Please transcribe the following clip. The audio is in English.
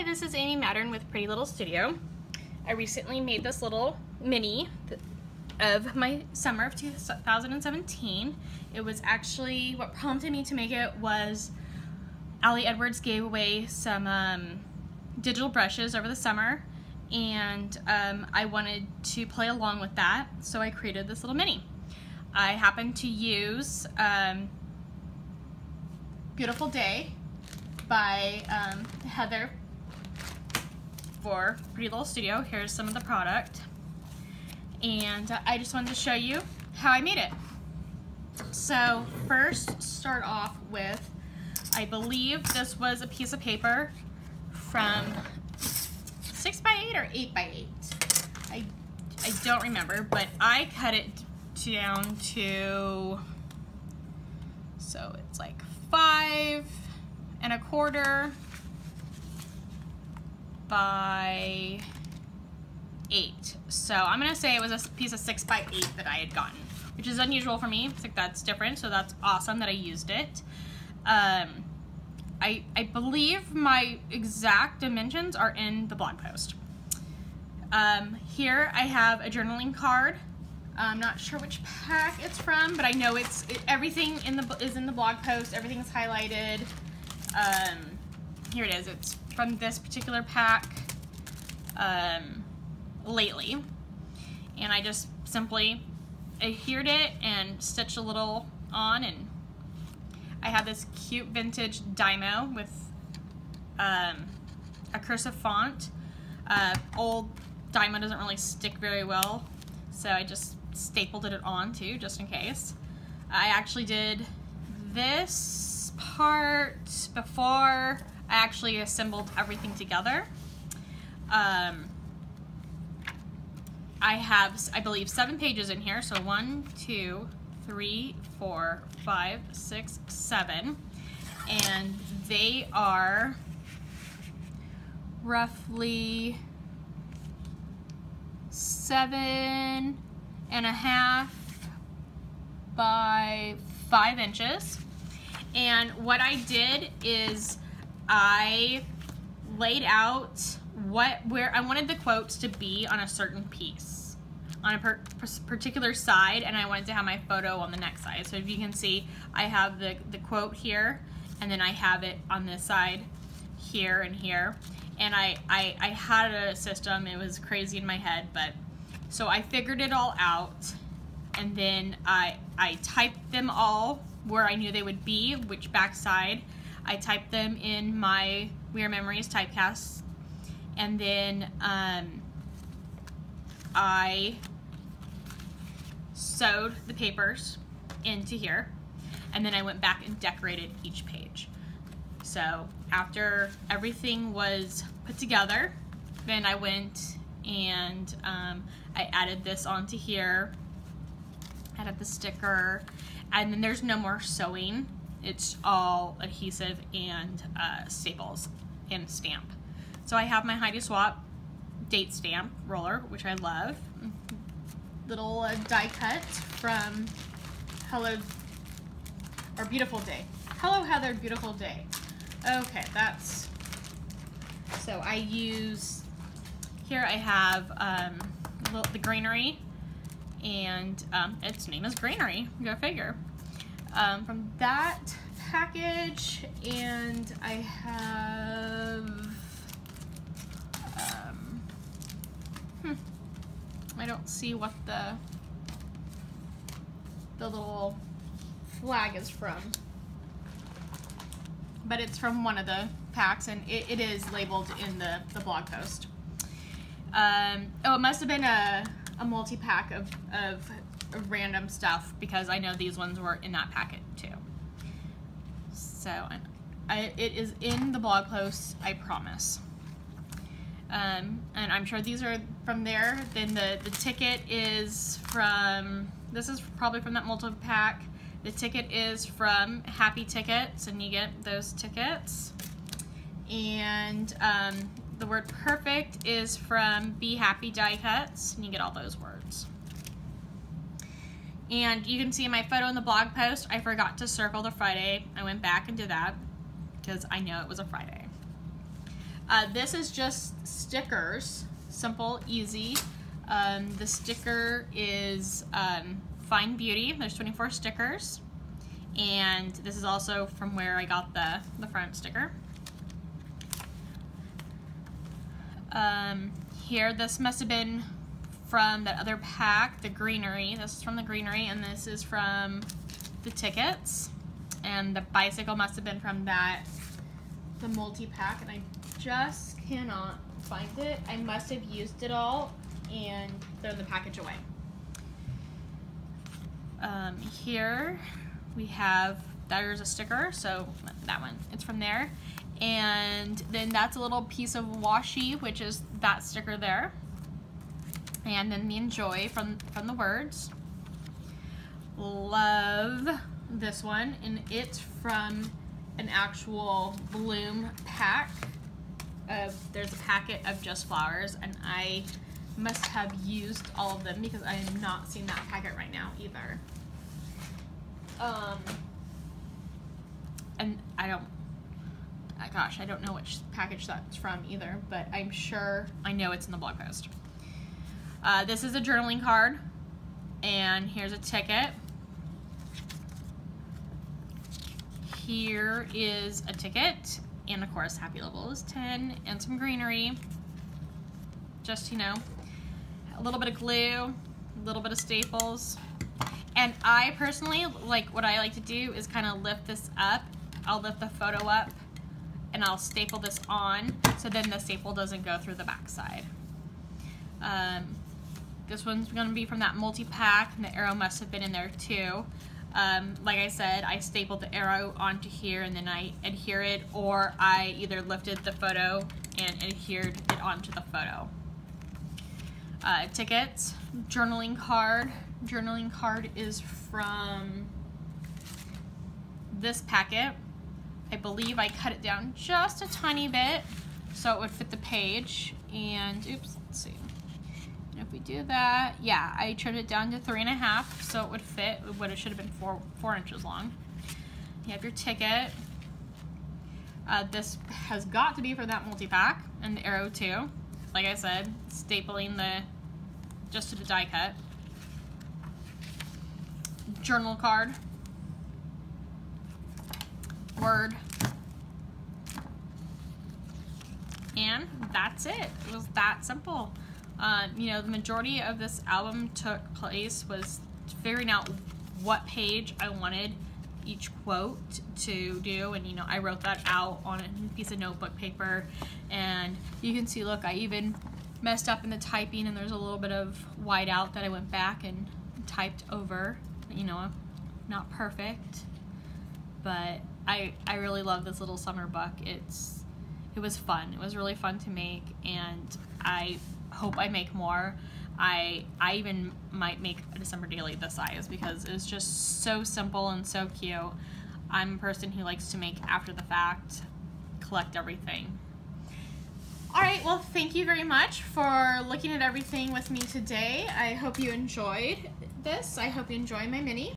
Hi, this is Aimee Maddern with Pretty Little Studio. I recently made this little mini of my summer of 2017. It was actually, what prompted me to make it was Ali Edwards gave away some um, digital brushes over the summer and um, I wanted to play along with that, so I created this little mini. I happened to use um, Beautiful Day by um, Heather for Pretty Little Studio. Here's some of the product. And I just wanted to show you how I made it. So first start off with, I believe this was a piece of paper from 6 by 8 or 8 by 8 I, I don't remember, but I cut it down to, so it's like 5 and a quarter by 8. So I'm to say it was a piece of 6 by 8 that I had gotten, which is unusual for me. I think that's different, so that's awesome that I used it. Um, I, I believe my exact dimensions are in the blog post. Um, here I have a journaling card. I'm not sure which pack it's from, but I know it's it, everything in the is in the blog post. Everything's highlighted. Um, here it is. It's from this particular pack um, lately, and I just simply adhered it and stitched a little on and I have this cute vintage Dymo with um, a cursive font. Uh, old Dymo doesn't really stick very well, so I just stapled it on too, just in case. I actually did this part before I actually assembled everything together. Um, I have, I believe, seven pages in here, so one, two, three, four, five, six, seven. And they are roughly seven and a half by five inches. And what I did is I laid out what where I wanted the quotes to be on a certain piece on a per particular side and I wanted to have my photo on the next side. So if you can see, I have the, the quote here and then I have it on this side here and here. And I, I, I had a system, it was crazy in my head, but so I figured it all out and then I, I typed them all where I knew they would be, which backside. I typed them in my We Are Memories typecast and then um, I sewed the papers into here and then I went back and decorated each page. So after everything was put together, then I went and um, I added this onto here, added the sticker, and then there's no more sewing. It's all adhesive and uh, staples and stamp. So I have my Heidi Swapp date stamp roller, which I love. Little uh, die cut from Hello, or Beautiful Day. Hello Heather, Beautiful Day. Okay, that's, so I use, here I have um, the granary, and um, its name is Granary, go figure. Um, from that package, and I have Hmm. I don't see what the the little flag is from. But it's from one of the packs and it, it is labeled in the, the blog post. Um, oh, it must have been a, a multi-pack of, of random stuff because I know these ones were in that packet too. So I, it is in the blog post, I promise. Um, and I'm sure these are from there. Then the, the ticket is from, this is probably from that multi-pack. The ticket is from Happy Tickets, and you get those tickets. And um, the word perfect is from Be Happy Die Cuts, and you get all those words. And you can see in my photo in the blog post, I forgot to circle the Friday. I went back and did that because I know it was a Friday. Uh, this is just stickers, simple, easy. Um, the sticker is um, Fine Beauty. There's 24 stickers. And this is also from where I got the, the front sticker. Um, here, this must have been from that other pack, the greenery. This is from the greenery, and this is from the tickets. And the bicycle must have been from that, the multi-pack, and I just cannot find it. I must have used it all and thrown the package away. Um, here we have, there's a sticker, so that one, it's from there. And then that's a little piece of washi, which is that sticker there. And then the enjoy from, from the words. Love this one, and it's from an actual Bloom pack. Of, there's a packet of just flowers, and I must have used all of them because I am not seeing that packet right now either. Um, and I don't, gosh, I don't know which package that's from either, but I'm sure I know it's in the blog post. Uh, this is a journaling card, and here's a ticket. Here is a ticket, and of course, happy level is 10, and some greenery. Just, you know, a little bit of glue, a little bit of staples. And I personally, like what I like to do is kind of lift this up. I'll lift the photo up and I'll staple this on so then the staple doesn't go through the back side. Um, this one's gonna be from that multi-pack and the arrow must have been in there too. Um, like I said, I stapled the arrow onto here and then I adhere it or I either lifted the photo and adhered it onto the photo. Uh, tickets, journaling card. Journaling card is from this packet. I believe I cut it down just a tiny bit so it would fit the page. And oops, let's see. And if we do that, yeah, I trimmed it down to three and a half so it would fit what it should have been four, four inches long. You have your ticket. Uh, this has got to be for that multi-pack and the arrow too like I said, stapling the just to the die cut. Journal card. Word. And that's it. It was that simple. Uh, you know, the majority of this album took place was figuring out what page I wanted each quote to do. And you know I wrote that out on a piece of notebook paper. And you can see look I even messed up in the typing and there's a little bit of white out that I went back and typed over. You know not perfect but I I really love this little summer book. It's it was fun. It was really fun to make and I hope I make more I I even might make a December daily this size because it's just so simple and so cute. I'm a person who likes to make after the fact, collect everything. All right, well, thank you very much for looking at everything with me today. I hope you enjoyed this. I hope you enjoy my mini.